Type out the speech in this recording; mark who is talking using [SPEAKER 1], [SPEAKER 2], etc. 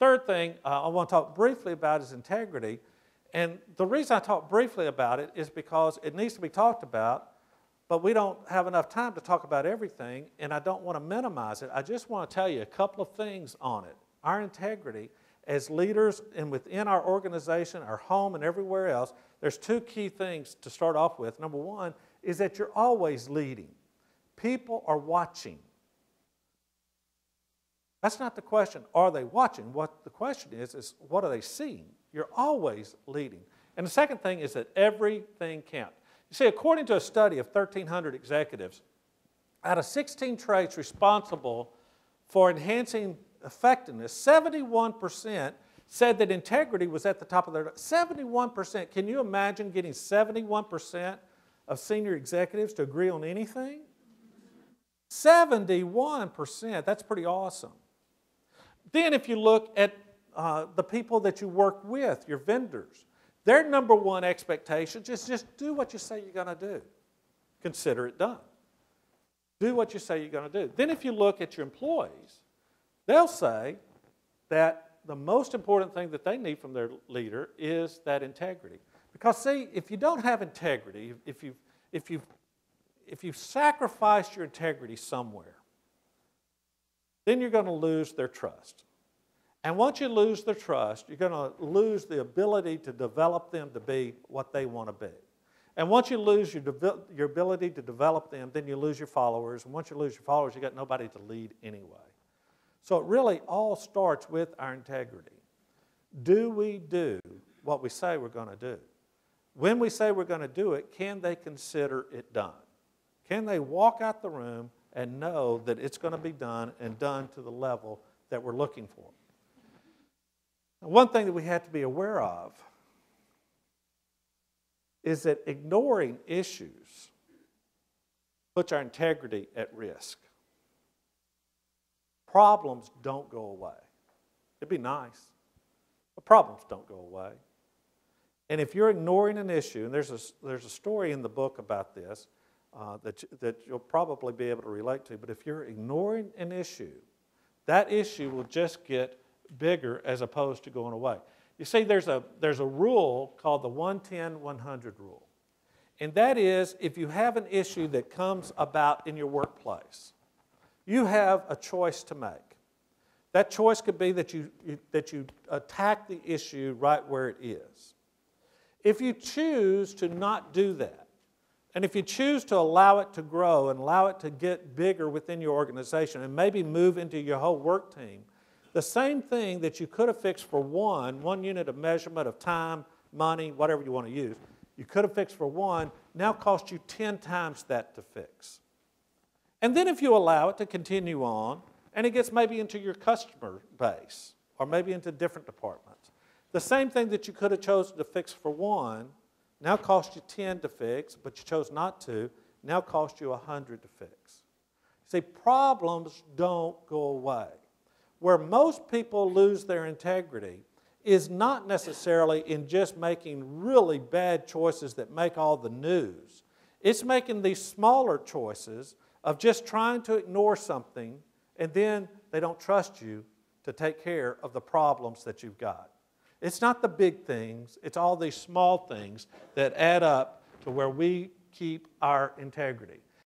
[SPEAKER 1] Third thing uh, I want to talk briefly about is integrity. And the reason I talk briefly about it is because it needs to be talked about, but we don't have enough time to talk about everything, and I don't want to minimize it. I just want to tell you a couple of things on it. Our integrity as leaders and within our organization, our home, and everywhere else, there's two key things to start off with. Number one is that you're always leading, people are watching. That's not the question, are they watching? What the question is, is what are they seeing? You're always leading. And the second thing is that everything counts. You see, according to a study of 1,300 executives, out of 16 traits responsible for enhancing effectiveness, 71% said that integrity was at the top of their 71%. Can you imagine getting 71% of senior executives to agree on anything? 71%. That's pretty awesome. Then, if you look at uh, the people that you work with, your vendors, their number one expectation is just do what you say you're going to do. Consider it done. Do what you say you're going to do. Then, if you look at your employees, they'll say that the most important thing that they need from their leader is that integrity. Because, see, if you don't have integrity, if you've, if you've, if you've sacrificed your integrity somewhere, then you're going to lose their trust. And once you lose their trust, you're going to lose the ability to develop them to be what they want to be. And once you lose your, your ability to develop them, then you lose your followers. And once you lose your followers, you got nobody to lead anyway. So it really all starts with our integrity. Do we do what we say we're going to do? When we say we're going to do it, can they consider it done? Can they walk out the room and know that it's going to be done and done to the level that we're looking for? One thing that we have to be aware of is that ignoring issues puts our integrity at risk. Problems don't go away. It'd be nice, but problems don't go away. And if you're ignoring an issue, and there's a, there's a story in the book about this uh, that, that you'll probably be able to relate to, but if you're ignoring an issue, that issue will just get bigger as opposed to going away. You see, there's a, there's a rule called the 110 100 rule. And that is if you have an issue that comes about in your workplace, you have a choice to make. That choice could be that you, you, that you attack the issue right where it is. If you choose to not do that, and if you choose to allow it to grow and allow it to get bigger within your organization and maybe move into your whole work team, the same thing that you could have fixed for one, one unit of measurement of time, money, whatever you want to use, you could have fixed for one, now cost you 10 times that to fix. And then if you allow it to continue on, and it gets maybe into your customer base or maybe into different departments, the same thing that you could have chosen to fix for one now cost you 10 to fix, but you chose not to, now cost you 100 to fix. See, problems don't go away where most people lose their integrity is not necessarily in just making really bad choices that make all the news. It's making these smaller choices of just trying to ignore something and then they don't trust you to take care of the problems that you've got. It's not the big things, it's all these small things that add up to where we keep our integrity.